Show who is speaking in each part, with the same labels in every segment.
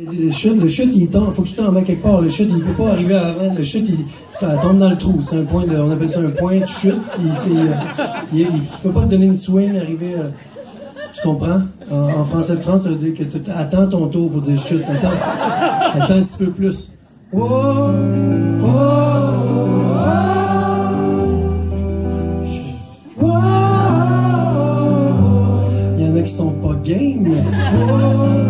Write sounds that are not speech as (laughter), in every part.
Speaker 1: Le chute, le chute, il tombe, faut qu'il tombe quelque part. Le chute, il peut pas arriver avant. Le chute, il, tombe dans le trou. C'est un point de, on appelle ça un point de chute. Il, fait, il, peut pas te donner une swing, arriver. euh, tu comprends? En, français de France, ça veut dire que tu attends ton tour pour dire chute. Attends, attends un petit peu plus. Oh, oh, oh. Oh, il y en a qui sont pas game. mais Oh,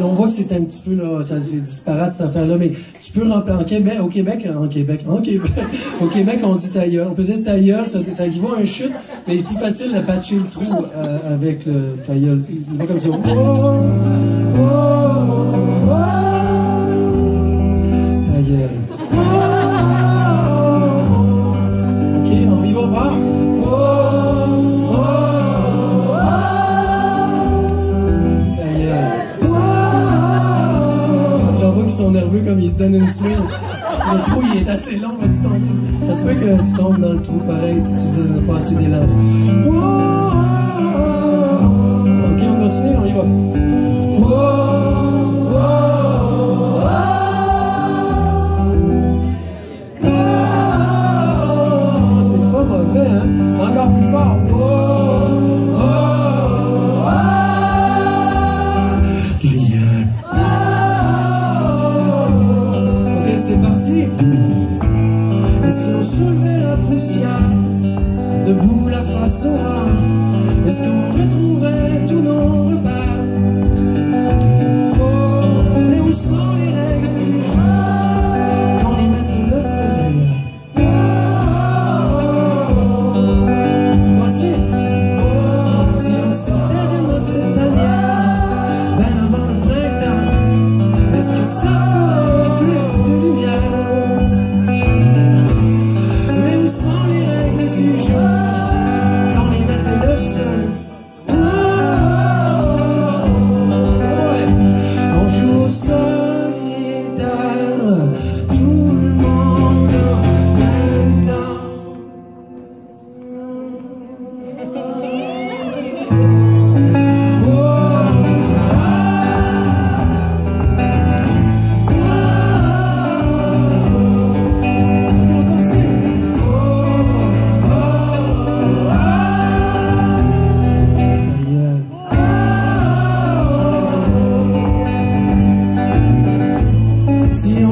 Speaker 1: On voit que c'est un petit peu là, ça, c'est disparate cette affaire-là, mais tu peux remplir en Québec, au Québec, en Québec, en Québec, (laughs) au Québec, on dit tailleur. On peut dire tailleur, ça, ça équivaut à un chute, mais c'est plus facile de patcher le trou euh, avec le tailleul. Il va comme ça. Se donnent une swing. Le trou, il est assez long, vas-tu tomber? Ça se peut que tu tombes dans le trou pareil si tu donnes pas assez d'élan.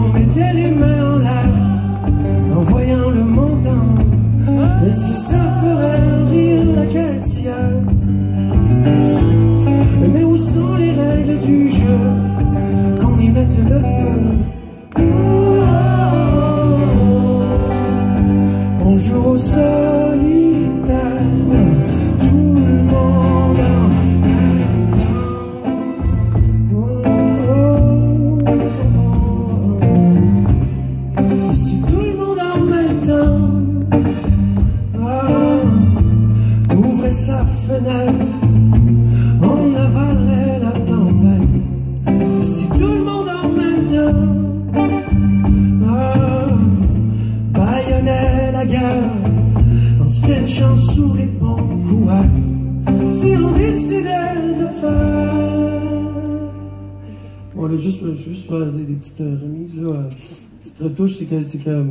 Speaker 1: On mettait les mains en l'air en voyant le montant, est-ce que ça ferait rire la caissière? Mais où sont les règles du jeu qu'on y mette le feu? On joue au solitaire, sa fenêtre, on avalerait la tempête. Si tout le monde en même temps ah, baïonnait la guerre en se fléchant sous les ponts couverts. Si on décidait de faire. Bon, là, juste, juste faire des, des petites euh, remises, là. euh, petite retouche, c'est que,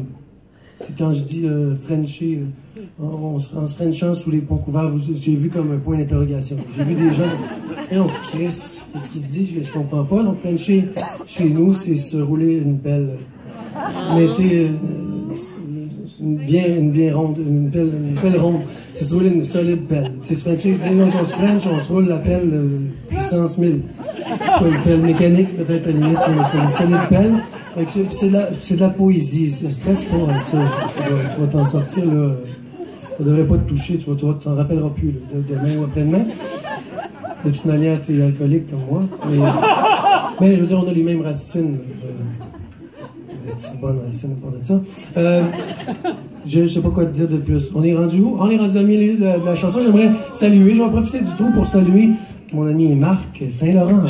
Speaker 1: c'est quand je dis euh, Frencher, euh, on, se- en se Frenchant sous les ponts couverts, j'ai vu comme un point d'interrogation. J'ai vu des gens, et non, Chris, qu'est-ce qu'il dit, je, je comprends pas. Donc, Frencher, chez nous, c'est se rouler une belle. Mais tu sais, euh, une bien, une bien ronde, une une ronde. C'est se rouler une solide pelle. Tu sais, dit, non, on se French, on se roule la pelle euh, puissance 1000. Pas une pelle mécanique, peut-être à la limite, mais c'est une solide pelle. C'est- de, la- de la poésie. C'est- Stresse pas avec ça. Tu vas, tu t'en sortir, là. Ça devrait pas te toucher, tu vas tu t'en rappelleras plus, là, de- demain ou après-demain. De toute manière, tu es alcoolique comme moi. Mais, mais je veux dire, on a les mêmes racines. euh, C'est une bonne racine pour de ça. Euh, je ne sais pas quoi te dire de plus. On est rendu où? On est rendu au milieu de, de la chanson. J'aimerais saluer, je vais en profiter du trou pour saluer mon ami Marc Saint-Laurent.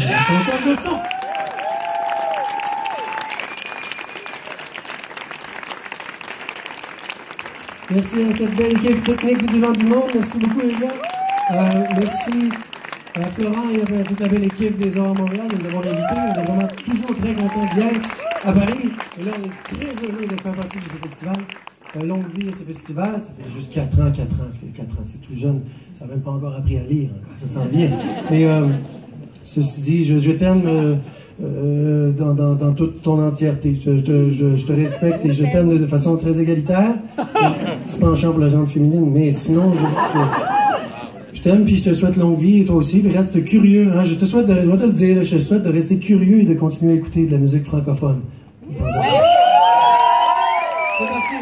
Speaker 1: Son. Merci à cette belle équipe technique du Divan du Monde. Merci beaucoup, les gars. Euh, merci à Florent et à toute la belle équipe des Arts Montréal nous avoir invités. On est vraiment toujours très contents d'y être à Paris. Et là, on est très heureux de faire partie de ce festival. Longue vie à ce festival, ça fait juste 4 ans, 4 ans, c'est 4 ans, c'est tout jeune. Ça n'a même pas encore appris à lire, ça sent bien. Mais euh, ceci dit, je, t'aime euh, euh, dans, toute ton entièreté. Je, te respecte et je t'aime de façon très égalitaire. Petit penchant pour la gente féminine, mais sinon, je t'aime puis je te souhaite longue vie et toi aussi. Reste curieux. Hein, je te souhaite, de, te le dire, je te souhaite de rester curieux et de continuer à écouter de la musique francophone. C'est parti.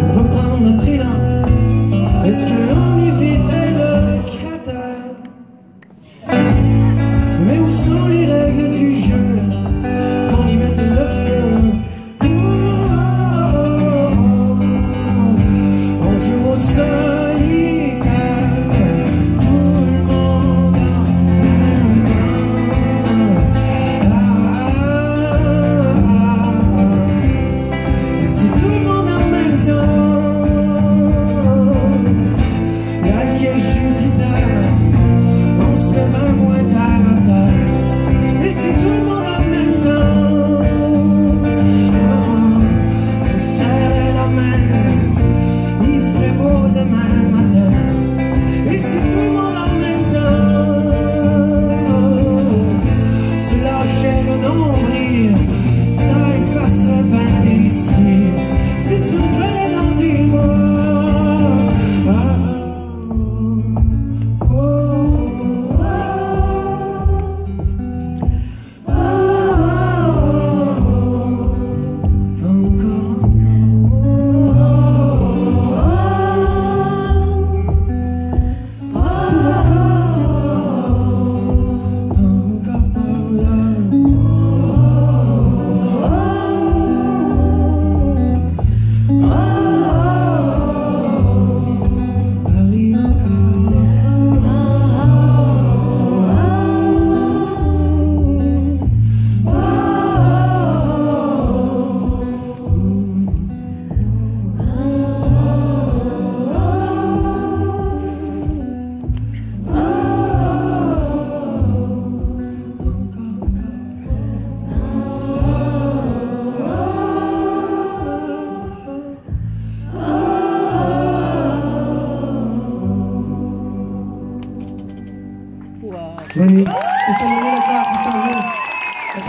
Speaker 1: Pour reprendre notre élan, est-ce que Bonne nuit. C'est ça, Leclerc qui s'en vient. À